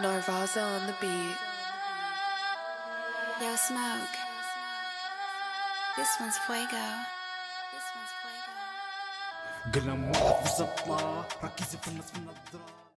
Narvaza on the beat. Yo, Smoke. This one's Fuego. This one's Fuego.